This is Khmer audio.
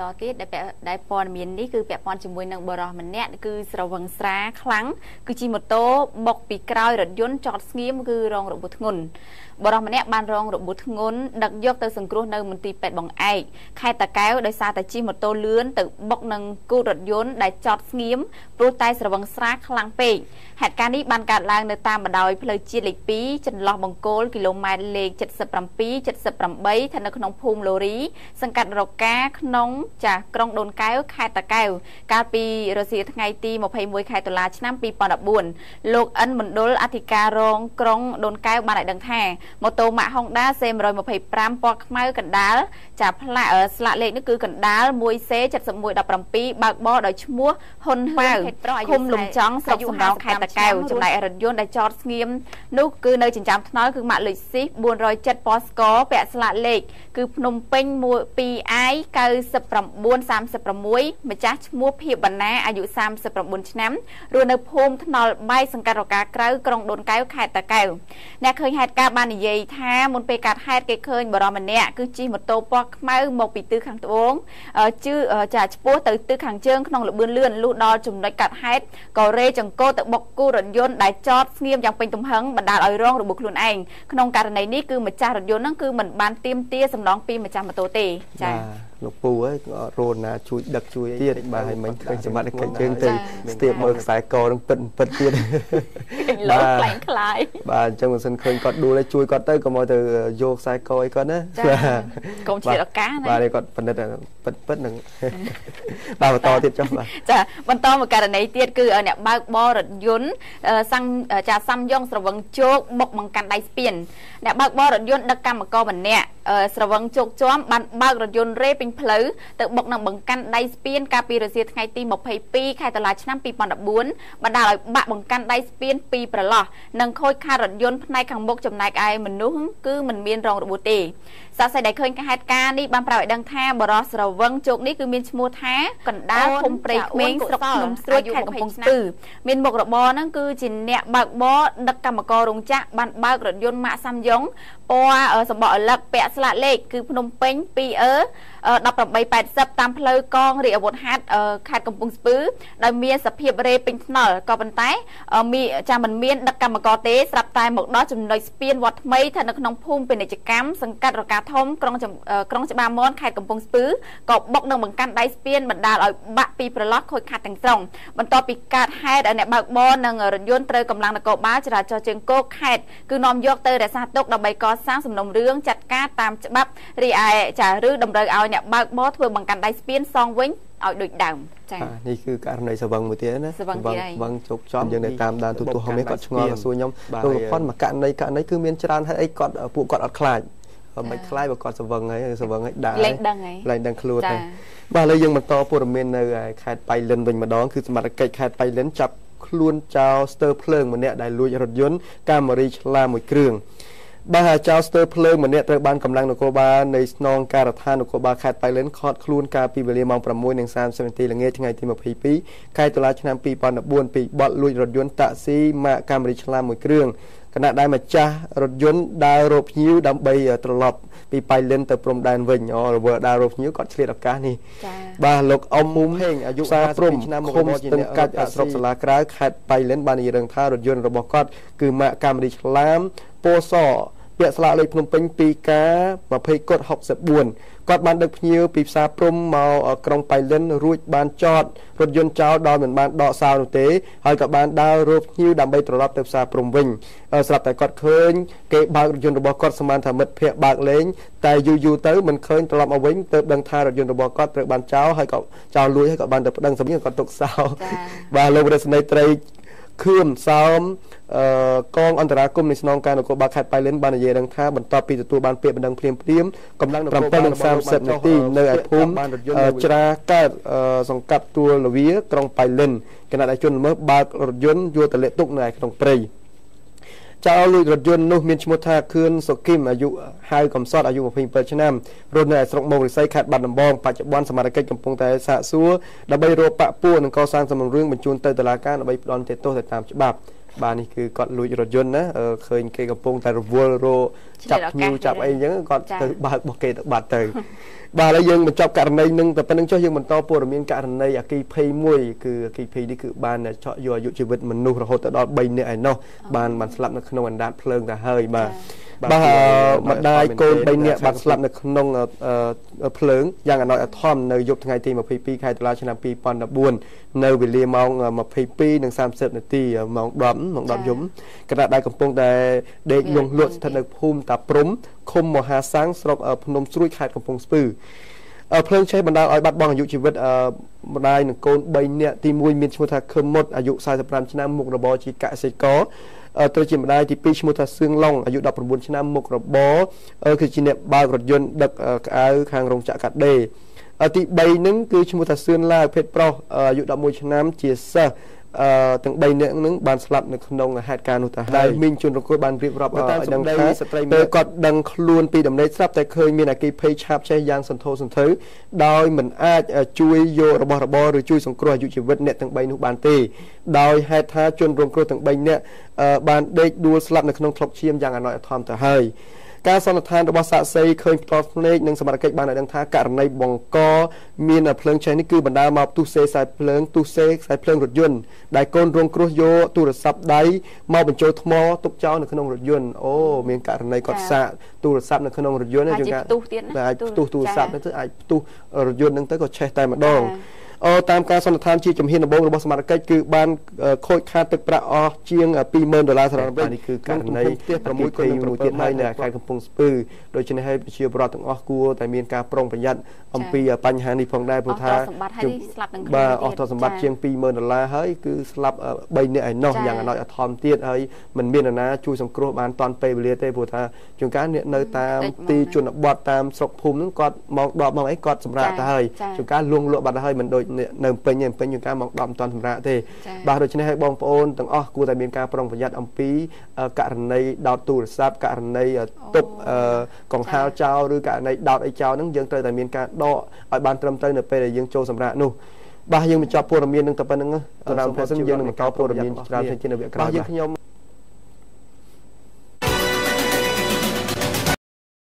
តទៀតដែលដែលព័ត៌មាននេះគឺពាក់ព័ន្ធជាមួយនឹងបរិះម្នាក់គឺស្រវឹងស្រាខ្លាំងគឺជិះម៉ូតូបុកពីក្រោយរថយន្តចតស្ងៀមគឺរងរបួសធ្ងន់ បរិះម្នាក់បានរងរបួសធ្ងន់ដឹកយកទៅសង្គ្រោះនៅមន្ទីរពេទ្យបង្អែកខេត្តតាកែវដោយសារតែជិះម៉ូតូលឿនទៅបុកនឹងគូរថយន្តដែលចតស្ងៀមព្រោះតែស្រវឹងស្រាខ្លាំងពេកហេតុការណ៍នេះបានកើតឡើងនៅតាមបណ្ដោយផ្លូវជាតិលេខ2ចន្លោះបង្គោលគីឡូម៉ែត្រលេខ77 78ស្ថិតនៅក្នុងភូមិលូរី សង្កាត់រកាក្នុងចាស់ក្រុងដូនកែវខេត្តតាកែវកាលពីរសៀលថ្ងៃទី21ខែតុលាឆ្នាំ2014លោកអិនមណ្ឌលអធិការរងក្រុងដូនកែវបានឲ្យដឹងថាម៉ូតូម៉ាក Honda C125 ពណ៌ខ្មៅកណ្ដាលចាផ្លាកស្លាកលេខនេះគឺកណ្ដាល 1C7117 បើកបរដោយឈ្មោះហ៊ុនហៅឃុំលំចង់ស្រុកសំរោងខេត្តតាកែវចំណែករថយន្តដែលចតស្ងៀមនោះគឺនៅចិញ្ចើមថ្នល់គឺម៉ាកលុយស៊ីស407ពណ៌ស្ករពាក់ស្លាកលេខគឺភ្នំពេញ 2i 9936 ម្ចាស់ឈ្មោះភៀបបណ្ណាអាយុ39ឆ្នាំរស់នៅភូមិថ្នល់បាយសង្កាត់រកាក្រៅក្រុងដូនកែវខេត្តតាកែវអ្នកឃើញហេតុការណ៍បាននិយាយថាមុនពេលកាត់ហេតុគេឃើញបរិមម្នាក់គឺជិះម៉ូតូពណ៌ខ្មៅមកពីទិសខាងត្បូងជឿចាឆ្ពោះទៅទិសខាងជើងក្នុងលបឿនលឿនលុះដល់ចំណុចកាត់ហេតុក៏រេចង្គោទៅបុកគូរថយន្តដែលចតស្ងៀមយ៉ាងពេញទំហឹងបណ្ដាលឲ្យរងរបួសខ្លួនឯងក្នុងករណីនេះគឺម្ចាស់រថយន្តហ្នឹងគឺមិនបានទៀមទាសំណងពីម្ចាស់ម៉ូតូទេចា៎លោកពូហើយរោណាជួយដឹកជួយទៀតបាទហើយមិញឃើញសមត្ថកិច្ចជើងទៅស្ទាបមើលខ្សែកនឹងពិតពិតទៀតបាទខ្លាំងខ្លាយបាទអញ្ចឹងមិនសិនឃើញគាត់ដួលជួយគាត់ទៅក៏មកទៅយកខ្សែកអីគាត់ណាចាកុំឆ្លៀតឱកាសណាបាទគាត់ពិនិត្យពិតពិតនឹងបាទបន្តទៀតចុះបាទចាបន្តមកករណីទៀតគឺអ្នកបើកបររថយន្តសាំងចាសាំយ៉ងស្រវឹងជោគបុកបង្កាន់ដៃស្ពានអ្នកបើកបររថយន្តដឹកកម្មករម្នាក់ស្រវឹងជោគជាំបានបើករថយន្តរេពេញផ្លូវទៅបុកនឹងបង្កាន់ដៃស្ពានកាលពីរសៀលថ្ងៃទី22ខែតុលាឆ្នាំ2014បណ្ដាលឲ្យបាក់បង្កាន់ដៃស្ពានពីរប្រឡោះនិងខូចខាតរថយន្តផ្នែកខាងមុខចំណែកឯមនុស្សគឺមិនមានរងរបួសទេ សាស្ត្រីដែលឃើញហេតុការណ៍នេះបានប្រាប់ឲ្យដឹងថាបរោះស្រវឹងជោគនេះគឺមានឈ្មោះថាកណ្ដាលភូមិព្រៃក្មេងស្រុកភ្នំស្រួយខេត្តកំពង់ស្ពឺមានមុខរបរហ្នឹងគឺជាអ្នកបើកបរដឹកកម្មកររោងចក្របានបើករថយន្តម៉ាកសាំយ៉ុងពណ៌សម្បកអលឹកពាក់ស្លាកលេខគឺភ្នំពេញ2អឺ1880តាមផ្លូវកងរាជអាវុធហត្ថខេត្តកំពង់ស្ពឺដោយមានសភាពរេពេញថ្នល់ក៏ប៉ុន្តែមានចាំមិនមានដឹកកម្មករទេស្រាប់តែមកដល់ចំណុចស្ពានវត្តថ្មីស្ថិតនៅក្នុងភូមិពាណិជ្ជកម្មសង្កាត់រកាធំក្រុងក្រុងច្បារមនខេត្តកំពង់ស្ពឺក៏បុកនឹងបង្កាន់ដៃស្ពានបណ្ដាលឲ្យបាក់ពីប្រឡោះខូចខាតទាំងស្រុងបន្ទាប់ពីកើតហេតុអ្នកបើកបរនិងរថយន្តត្រូវកម្លាំងនគរបាលចរាចរណ៍ជើងគោកខេត្តគឺនាំយកទៅរក្សាទុកដើម្បីកសាងសំណុំរឿងចាត់ការតាមច្បាប់រីឯចាឬតម្រូវឲ្យអ្នកបើកបរធ្វើបង្កាន់ដៃស្ពានសងវិញឲ្យដូចដើមចា៎នេះគឺករណីសវឹងមួយទៀតណាសវឹងវឹងជោគចំយើងនៅតាមដានទូទូហមេគាត់ឆ្ងល់សួរខ្ញុំលោកប្រព័ន្ធមកករណីករណីគឺមានច្រើនហើយអីគាត់ពួកគាត់អត់ខ្លាច មិនខ្លាចបើគាត់សវឹងហើយសវឹងហើយដើរលែងដឹងហើយលែងដឹងខ្លួនហើយបាទឥឡូវយើងបន្តព័ត៌មាននៅខេត្តបៃលិនវិញម្ដងគឺសមត្ថកិច្ចខេត្តបៃលិនចាប់ខ្លួនចោលស្ទើរភ្លើងម្នាក់ដែលលួចរថយន្តកាមេរីឆ្លាមួយគ្រឿងបាទចៅស្ទើរភ្លើងម្នាក់ត្រូវបានកម្លាំងនគរបាលនៃស្នងការដ្ឋាននគរបាលខេត្តបៃលិនខត់ខ្លួនកាលពីវេលាម៉ោង6:30នាទីល្ងាចថ្ងៃទី22ខែតុលាឆ្នាំ2014ពីបទលួចរថយន្តតាក់ស៊ីម៉ាកកាមេរីឆ្លាមមួយគ្រឿង គណៈដែលម្ចាស់រថយន្តដើររកភ្ញៀវដើម្បីត្រឡប់ពីបៃលិនទៅព្រំដែនវិញអូរវើដើររកភ្ញៀវគាត់ឆ្លៀតឱកាសនេះបាទលោកអ៊ំមុំហេងអាយុ52ឆ្នាំមកមកជាអ្នកកាច់ស្រុកសាលាក្រៅខេត្តបៃលិនបាននិយាយថារថយន្តរបស់គាត់គឺម៉ាកកាមេរីឆ្លាមពណ៌ស ពាក់ស្លាកលេខភ្នំពេញ 2K 20កុដ64គាត់បានដឹកភ្ញៀវពីផ្សារព្រំមកក្រុងបៃលិនរួចបានចតរថយន្តចោលដោយមិនបានដកសោនោះទេហើយក៏បានដើររកភ្ញៀវដើម្បីត្រឡប់ទៅផ្សារព្រំវិញស្រាប់តែគាត់ឃើញគេបើករថយន្តរបស់គាត់សមានថាមិត្តភ័ក្តិបើកលេងតែយូរយូរទៅមិនឃើញត្រឡប់មកវិញទើបដឹងថារថយន្តរបស់គាត់ត្រូវបានចោលហើយក៏ចោលលួចហើយក៏បានទៅប្តឹងសម្ញគាត់ទុកសោបាទលោករស្មីត្រី ខឿនសោមអឺកងអន្តរាគមនៃស្នងការនគរបាលខេត្តបៃលិនបាននិយាយដឹងថាបន្ទាប់ពីទទួលបានពាក្យបណ្ដឹងភ្លាមភ្លាមកម្លាំងនគរបាល7:30នាទីនៅឯភូមិច្រាកើតសង្កាត់ទួលលវាក្រុងបៃលិនគណៈដែលជនល្មើសបើករថយន្តយកទៅលាក់ទុកនៅឯក្នុងព្រៃ ចៅលួចរថយន្តនោះមានឈ្មោះថាខឿនសុគីមអាយុហៅកំសត់អាយុ27ឆ្នាំរស់នៅឯស្រុកមោងរិស័យខេត្តបាត់ដំបងបច្ចុប្បន្នសមាជិកកំពុងតែសាកសួរដើម្បីរកបាក់ពួរនិងកសាងសំណុំរឿងបញ្ជូនទៅតុលាការដើម្បីផ្ដន់ទោសទៅតាមច្បាប់ បាទនេះគឺគាត់លួចរថយន្តណាអឺឃើញគេកំពុងតែរវល់រកឆ្លៀចាប់តឱកាសភ្ញៀវចាប់អីអញ្ចឹងគាត់ចា៎ទៅបើករបស់គេទៅបាត់ទៅបាទឥឡូវយើងបញ្ចប់ករណីនឹងតែប៉ុណ្្នឹងចុះយើងបន្តព័ត៌មានករណីអគិភ័យមួយគឺអគិភ័យនេះគឺបានឆក់យកអាយុជីវិតមនុស្សរហូតទៅដល់3នាក់ឯណោះបានបានស្លាប់នៅក្នុងអណ្ដាតភ្លើងទៅហើយបាទ បាទម្ដាយកូន3នាក់បានស្លាប់នៅក្នុងអឺអឺភ្លើងយ៉ាងអណោចអធមនៅយប់ថ្ងៃទី22ខែតុលាឆ្នាំ2014នៅវេលាម៉ោង22:30នាទីម៉ោង10ម៉ោង10យប់ខណៈដែលកំពុងតែដេកយងលក់ស្ថិតនៅភូមិតាព្រំឃុំមហាសាំងស្រុកអឺភ្នំស្រួយខេត្តកំពង់ស្ពឺអឺ ភ្លើងឆេះបណ្ដាលឲ្យបាត់បង់អាយុជីវិតអឺម្ដាយនិងកូន3នាក់ទី1មានឈ្មោះថាខឹមមុតអាយុ45ឆ្នាំមុខរបរជាកសិករអឺត្រូវជាម្ដាយទី2ឈ្មោះថាសឿងឡុងអាយុ19ឆ្នាំមុខរបរអឺគឺជាអ្នកបើករថយន្តដឹកអឺក្អៅខាងរោងចក្រកាត់ដេរអឺទី3ហ្នឹងគឺឈ្មោះថាសឿនឡាវភេទប្រុសអឺអាយុ11ឆ្នាំជាសិស្ស អឺទាំង3នាក់ហ្នឹងបានស្លាប់នៅក្នុងហេតុការណ៍នោះទៅហើយមីងជនរងគ្រោះបានរៀបរាប់ឲ្យដឹងថាស្ត្រីពេលគាត់ដឹងខ្លួនពីដំណេកស្រាប់តែឃើញមានអគិភ័យឆាបឆេះយ៉ាងសន្ធោសន្ធៅដោយមិនអាចជួយយករបស់របរឬជួយសង្គ្រោះអាយុជីវិតអ្នកទាំង3នោះបានទេដោយហេតុថាជនរងគ្រោះទាំង3នាក់អឺបានដេកដួលស្លាប់នៅក្នុងថ្លុកឈាមយ៉ាងអណោចអធមទៅហើយ ការសន្និដ្ឋានរបស់សាកសីឃើញផ្ទាល់ភ្នែកនិងសមត្ថកិច្ចបានឲ្យដឹងថាករណីបង្កមានភ្លើងឆេះនេះគឺបណ្ដាលមកទុសេខ្សែភ្លើងទុសេខ្សែភ្លើងរថយន្តដែលកូនរងគ្រោះយកទូរស័ព្ទដៃមកបញ្ចូលថ្មទុកចោលនៅក្នុងរថយន្តអូមានករណីគាត់សាកទូរស័ព្ទនៅក្នុងរថយន្តអាចជាផ្ទុះទៀតណាបាទអាចផ្ទុះទូរស័ព្ទចា៎ទៅទៅអាចផ្ទុះរថយន្តហ្នឹងទៅក៏ឆេះតែម្ដងចា៎អ តាមការសន្និដ្ឋានជាជំហានដំបូងរបស់សមាជិកគឺបានអឺខូចខាតទឹកប្រាក់អស់ជាង20000ដុល្លារសហរដ្ឋអាមេរិកនេះគឺករណីផ្ទះ6គុណមួយទៀតហើយនៅខេត្តកំពង់ស្ពឺដូច្នេះហើយប្រជាពលរដ្ឋទាំងអស់គួរតែមានការប្រុងប្រយ័ត្នអំពីបញ្ហានេះផងដែរព្រោះថាអស់ទ្រព្យសម្បត្តិហើយស្លាប់នឹងខ្លួនបាទទៀតអស់ទ្រព្យសម្បត្តិចា៎ជាង20000ដុល្លារហើយគឺស្លាប់3នាក់ឯណោះចា៎យ៉ាងអណោចអធមទៀតហើយមិនមាននរណាជួយសង្គ្រោះបានតាន់ពេលវេលាទេព្រោះថាជួនកាលអ្នកនៅតាមតិចមកទីណាជនបទតាមស្រុកភូមិហ្នឹងគាត់ម៉ោង10ម៉ោងអីគាត់សម្រាប់ចា៎ទៅហើយចា៎ជួនកាលលួងលក់បាត់ទៅហើយមិនដូចអ្នកនៅពេញទេពេញជួនកាលម៉ោង10មិនតាន់សម្រាប់ទេចា៎បាទដូច្នេះហើយបងប្អូនទាំងអស់គួរតែមានការប្រុងប្រយ័ត្នអំពីអឺករណីដោតទូរស័ព្ទករណីអឺទុកអឺកង្ហាលចោលឬករណីដោតអីចោលហ្នឹងយើងត្រូវតែមានការដកឲ្យបានត្រឹមត្រូវនៅពេលដែលយើងចូលសម្រាប់នោះបាទយើងបញ្ចប់ព័ត៌មាននឹងតែប៉ុណ្្នឹងណាទៅតាមផ្នែកយើងនឹងបន្តព័ត៌មានច្រើនផ្សេងទៀតនៅវគ្គក្រោយបាទយើងខ្ញុំ